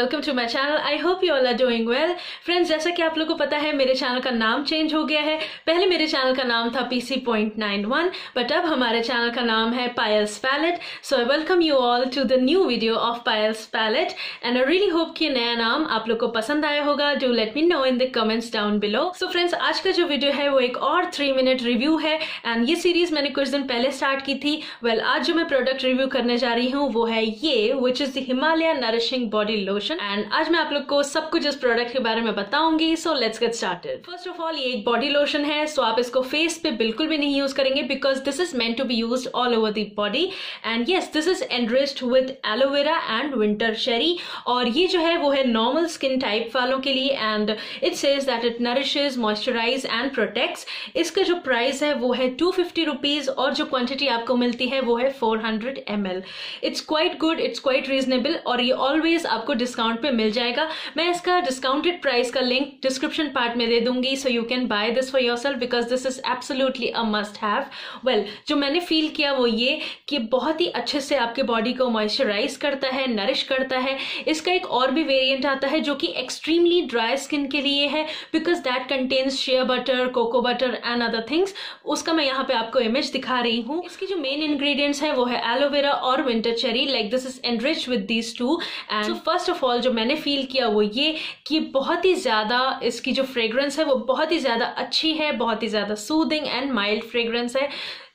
Welcome to my channel I hope you all are doing well friends जैसा कि आप लोगों को पता है मेरे चैनल का नाम चेंज हो गया है। पहले मेरे चैनल का नाम था PC point nine one but अब हमारे चैनल का नाम है Payal's palette so I welcome you all to the new video of Payal's palette and I really hope कि नया नाम आप लोग को पसंद आया होगा। Do let me know in the comments down below so friends आज का जो वीडियो है वो एक और थ्री मिनट रिव्यू है एंड ये सीरीज़ मैंने कुछ दिन पहले स्टार्ट की थी। वेल well, आज जो मैं प्रोडक्ट रिव्यू करने जा रही हूँ वो है ये which is the Himalaya nourishing body lotion and आज मैं आप लोग को सब कुछ इस प्रोडक्ट के बारे में बताऊँगी so let's get started first of all ये एक बॉडी लोशन है सो so आप इसको फेस पे बिल्कुल भी नहीं यूज़ करेंगे because this is meant to be use all over the body and yes this is enriched with aloe vera and winter cherry और ये जो है, वो है नॉर्मल स्किन टाइप वालों के लिए and it says that it nourishes moisturise and protects इसका जो प्राइस है, वो है टू फिफ्टी रुपीज़ और जो क्वांटिटी आपको मिलती है, वो है four hundred M L it's quite good it's quite reasonable और ये ऑलवेज आपको डिस्काउंट पे मिल जाएगा। मैं इसका डिस्काउंटेड प्राइस का लिंक डिस्क्रिप्शन पार्ट में दे दूँगी so you can buy this for yourself because this is absolutely a must have well जो मैंने फील किया वो ये कि बहुत ही अच्छे से आपके बॉडी को मॉइस्चराइज करता है नरिश करता है। इसका एक और भी वेरियंट आता है जो कि एक्सट्रीमली ड्राई स्किन के लिए है because that contains shea butter cocoa butter and other things उसका मैं यहाँ पे आपको इमेज दिखा रही हूँ। इसकी जो मेन इंग्रेडिएंट्स है वो है एलोवेरा और winter cherry like this is enrich with these two and first of all जो मैंने फील किया वो ये कि बहुत ही ज़्यादा इसकी जो फ्रेगरेंस है वो बहुत ही ज़्यादा अच्छी है, बहुत ही ज़्यादा सूदिंग एंड माइल्ड फ्रेगरेंस है।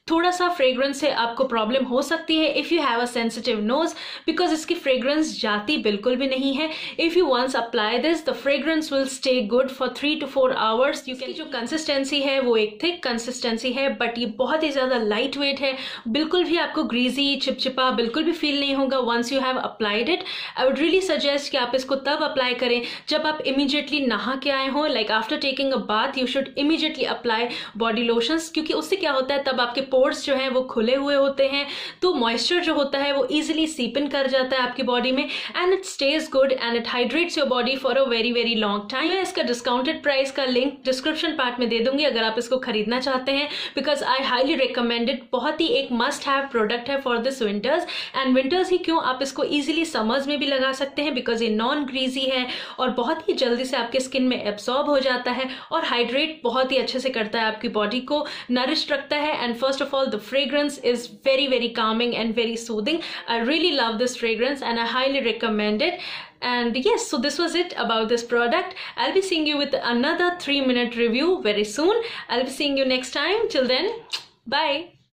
थोड़ा सा फ्रेग्रेंस से आपको प्रॉब्लम हो सकती है if you have a sensitive nose because इसकी फ्रेग्रेंस जाती बिल्कुल भी नहीं है। If you once apply this the fragrance will stay good for three two four hours you can जो कंसिस्टेंसी है, वो एक थिक कंसिस्टेंसी है बट ये बहुत ही ज़्यादा लाइट वेट है। बिल्कुल भी आपको ग्रीजी चिपचिपा बिल्कुल भी फील नहीं होगा once you have applied it I would really suggest कि आप इसको तब अप्लाई करें, जब आप इमीजिएटली नहा के आए हों like after taking a bath you should immediately apply body lotions क्योंकि उससे क्या होता है, तब आपके पोर्स जो हैं वो खुले हुए होते हैं तो मॉइस्चर जो होता है वो इजिली सीपन कर जाता है आपकी बॉडी में and it stays good and it hydrates your body for a very very long time मैं इसका डिस्काउंटेड प्राइस का लिंक डिस्क्रिप्शन पार्ट में दे दूँगी अगर आप इसको खरीदना चाहते हैं बिकॉज़ आई हाईली रिकमेंडेड बहुत ही एक मस्ट हैव प्रोडक्ट है for this winters and winters ही क्यों आप इसको ईजिली समर्स में भी लगा सकते हैं बिकॉज़ ये नॉन ग्रीजी है और बहुत ही जल्दी से आपके स्किन में एब्सॉर्ब हो जाता है और हाइड्रेट बहुत ही अच्छे से करता है आपकी बॉडी को नरिश रखता है and first of all the fragrance is very very calming and very soothing. I really love this fragrance and i highly recommend it. And yes so this was it about this product. I'll be seeing you with another three minute review very soon. I'll be seeing you next time. Till then bye.